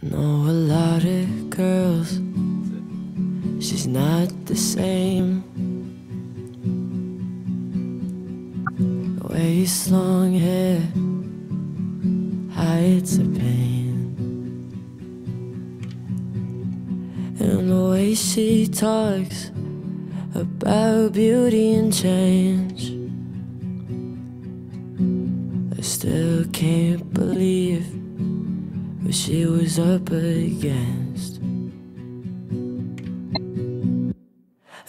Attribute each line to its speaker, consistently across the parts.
Speaker 1: I know a lot of girls, she's not the same. Waist long hair hides the pain. And the way she talks about beauty and change. I still can't believe what she was up against.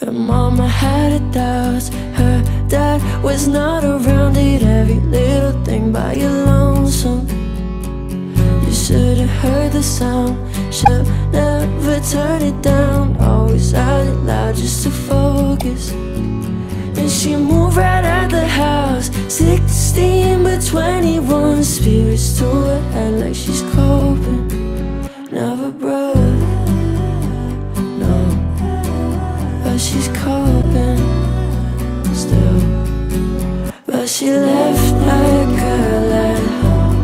Speaker 1: Her mama had her doubts, her dad was not around. Did every little thing by your lonesome. You should have heard the sound, should never turn it down. Always out it loud just to focus. And she moved right out the house 16 but 21 Spirits to her head like she's coping she's coping still But she left girl at home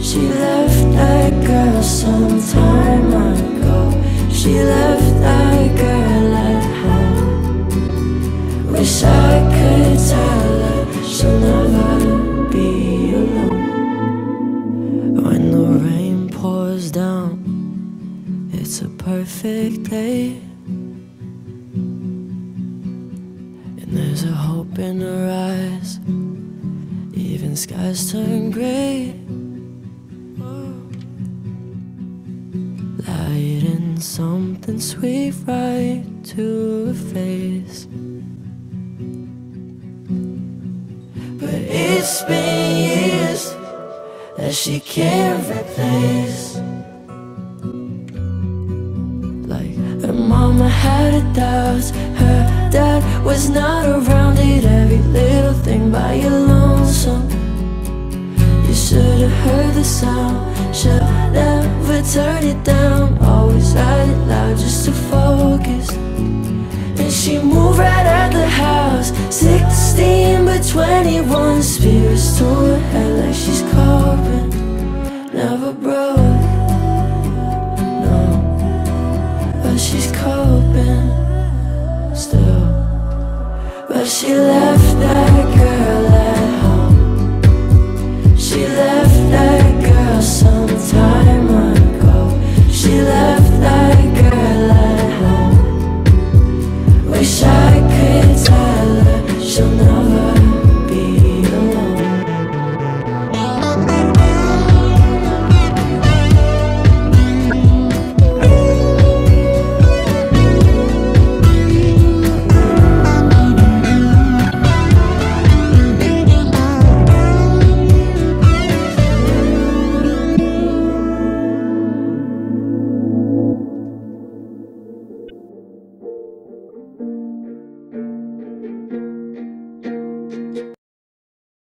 Speaker 1: She left that girl some time ago She left girl at home Wish I could tell her she'll never be alone. When the rain pours down, it's a perfect day. There's a hope in her eyes, even skies turn gray. Oh. Lighting something sweet right to her face. But it's been years that she can't replace. Like her mama had a doubts, her dad was not around. Did every little thing by your lonesome. You should have heard the sound, should never turn it down. Always had it loud just to focus. And she moved right out the house 16 but 21 Spirits to